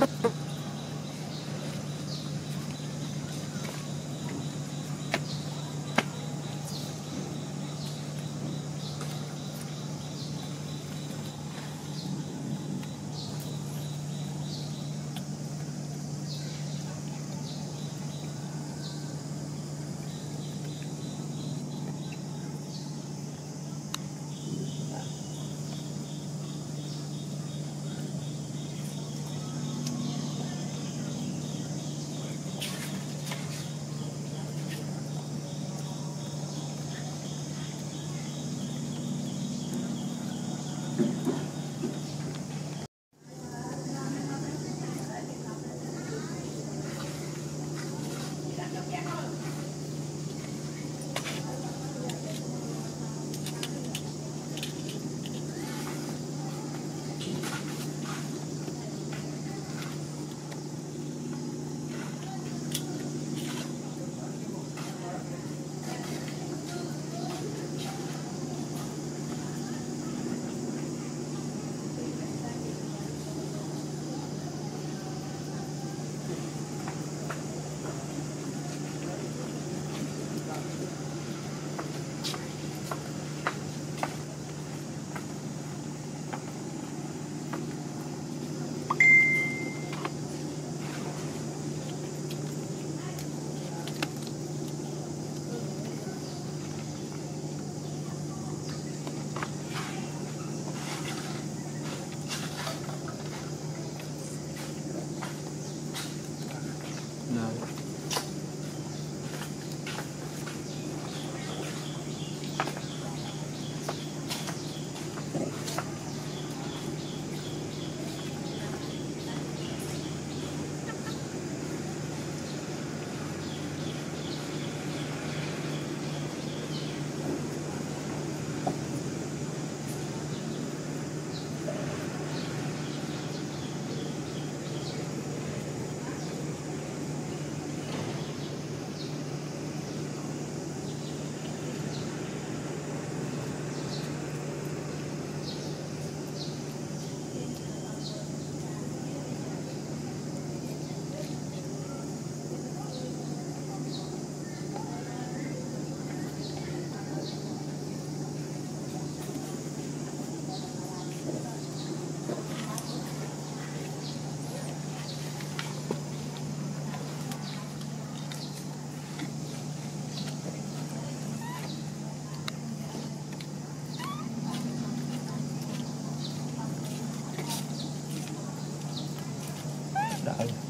Ha ha ha. Claro.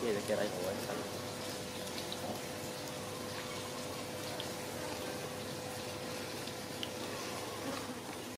在借的给他一个晚上。